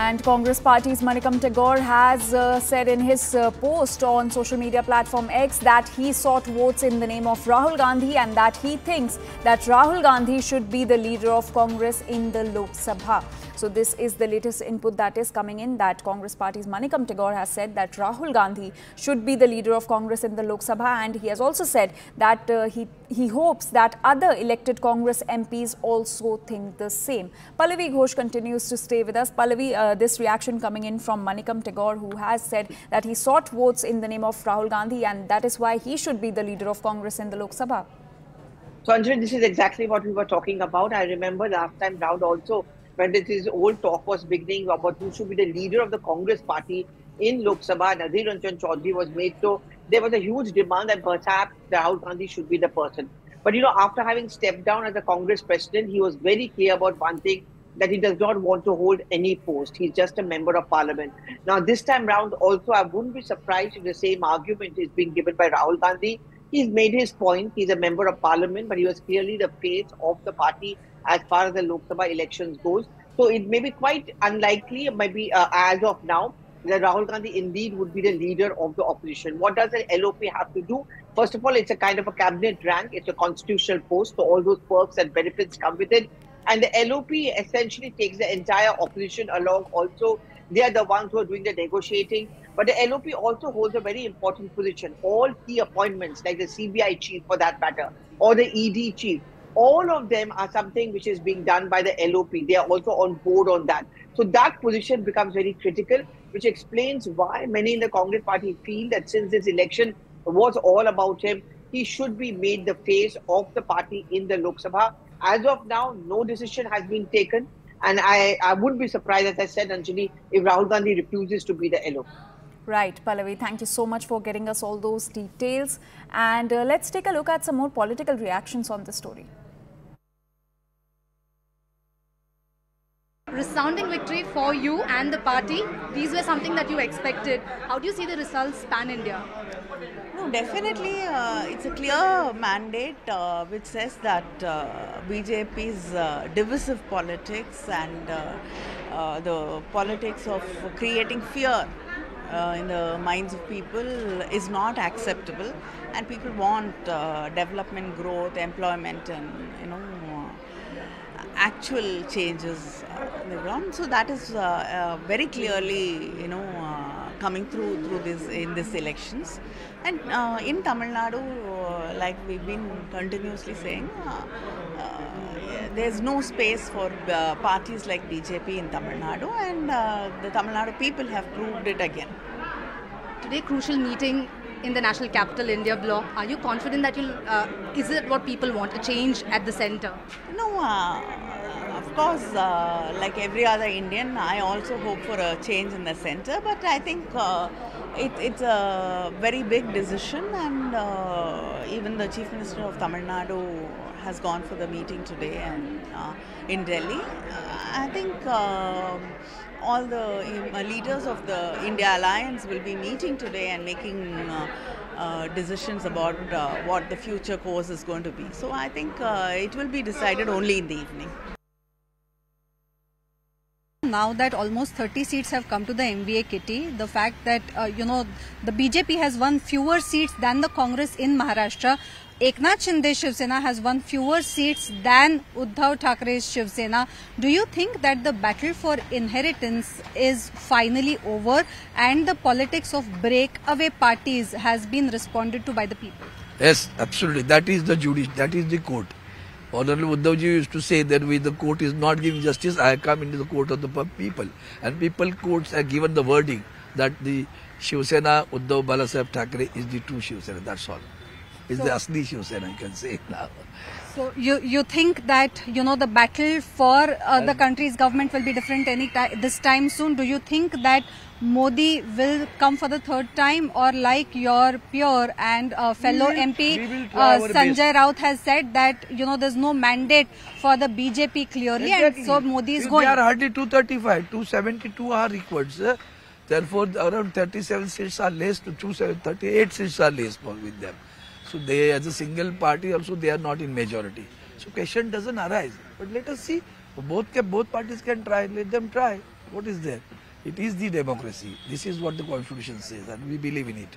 And Congress Party's Manickam Tagore has uh, said in his uh, post on social media platform X that he sought votes in the name of Rahul Gandhi and that he thinks that Rahul Gandhi should be the leader of Congress in the Lok Sabha. So this is the latest input that is coming in that Congress Party's Manickam Tagore has said that Rahul Gandhi should be the leader of Congress in the Lok Sabha and he has also said that uh, he, he hopes that other elected Congress MPs also think the same. Pallavi Ghosh continues to stay with us. Pallavi, uh, this reaction coming in from Manickam Tagore who has said that he sought votes in the name of Rahul Gandhi and that is why he should be the leader of Congress in the Lok Sabha. So Anjali, this is exactly what we were talking about. I remember last time round also when this old talk was beginning about who should be the leader of the Congress party in Lok Sabha, Adhir Ranjan Chaudhary was made. So there was a huge demand that perhaps Rahul Gandhi should be the person. But you know, after having stepped down as a Congress president, he was very clear about one thing that he does not want to hold any post. He's just a member of parliament. Now, this time round, also, I wouldn't be surprised if the same argument is being given by Rahul Gandhi. He's made his point. He's a member of parliament, but he was clearly the face of the party as far as the Lok Sabha elections goes. So it may be quite unlikely, maybe uh, as of now, that Rahul Gandhi indeed would be the leader of the opposition. What does the LOP have to do? First of all, it's a kind of a cabinet rank. It's a constitutional post, so all those perks and benefits come with it. And the LOP essentially takes the entire opposition along. Also, they are the ones who are doing the negotiating. But the LOP also holds a very important position. All key appointments, like the CBI chief for that matter, or the ED chief, all of them are something which is being done by the LOP. They are also on board on that. So that position becomes very critical, which explains why many in the Congress party feel that since this election was all about him, he should be made the face of the party in the Lok Sabha. As of now, no decision has been taken. And I, I wouldn't be surprised, as I said, Anjali, if Rahul Gandhi refuses to be the LOP. Right, Pallavi, thank you so much for getting us all those details. And uh, let's take a look at some more political reactions on the story. Resounding victory for you and the party. These were something that you expected. How do you see the results pan India? No, definitely, uh, it's a clear mandate uh, which says that uh, BJP's uh, divisive politics and uh, uh, the politics of creating fear in the minds of people is not acceptable, and people want development, growth, employment, and you know actual changes on the ground. So that is uh, uh, very clearly, you know, uh, coming through through this in these elections. And in Tamil Nadu, like we've been continuously saying, there's no space for uh, parties like BJP in Tamil Nadu, and uh, the Tamil Nadu people have proved it again. Today, crucial meeting in the national capital India bloc. Are you confident that you'll? Uh, is it what people want? A change at the center? No of course, uh, like every other Indian, I also hope for a change in the center. But I think uh, it, it's a very big decision, and uh, even the Chief Minister of Tamil Nadu has gone for the meeting today and uh, in Delhi. Uh, I think. Um, all the uh, leaders of the India Alliance will be meeting today and making decisions about what the future course is going to be. So I think it will be decided only in the evening. Now that almost 30 seats have come to the MVA kitty, the fact that, uh, you know, the BJP has won fewer seats than the Congress in Maharashtra. Eknath Shinde Shiv Sena has won fewer seats than Uddhav Thackeray's Shiv Sena. Do you think that the battle for inheritance is finally over and the politics of breakaway parties has been responded to by the people? Yes, absolutely. That is the judiciary, that is the court. Honorable Uddhavji used to say that with the court is not giving justice, I come into the court of the people. And people courts have given the verdict that the Shiv Sena Uddhav Balasaheb Thackeray is the true Shiv Sena. That's all. It's so, the Asli Shiv Sena, you can say now. So you you think that you know the battle for uh, the country's government will be different any time this time soon? Do you think that Modi will come for the third time or like your peer and uh, fellow will, MP uh, Sanjay Raut has said that you know there's no mandate for the BJP clearly exactly. and so Modi is going. They are hardly 235, 272 are required. Therefore around 37 seats are less to 38 seats are less with them. So they as a single party also they are not in majority. So question doesn't arise. But let us see. Both both parties can try. Let them try. What is there? It is the democracy. This is what the constitution says and we believe in it.